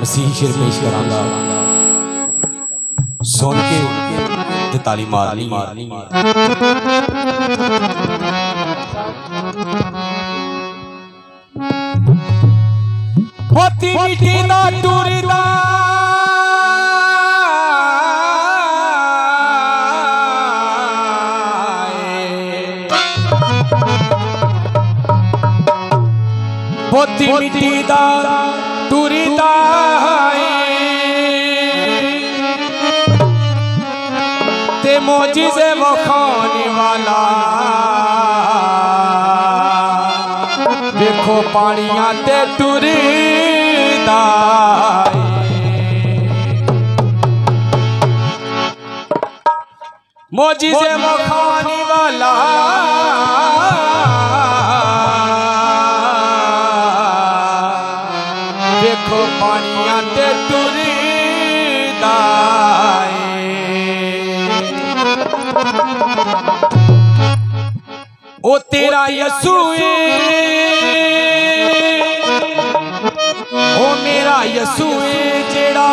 मसीह शेर पेश करांगा सुन के ताली मारनी मारनी होती मिट्टी ना टूरीदा पोती मिट्टी दा टुरिता ते मोजी से वो वाला। देखो पानिया ते टुरिता मोजी से मखानी को पानिया ते तुरी ओ तेरा यसू ओ मेरा यसू जेड़ा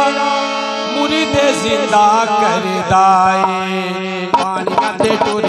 मुरीद ज़िंदा करदा पानिया ते तुरी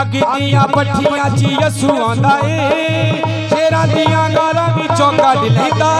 ਅੱਗ ਦੀਆਂ ਪੱਠੀਆਂ 'ਚ ਯਸੂ ਆਂਦਾ ਏ ਸ਼ੇਰਾਂ ਦੀਆਂ ਗਾਲਾਂ ਵਿੱਚੋਂ ਕੱਢ ਲੈਂਦਾ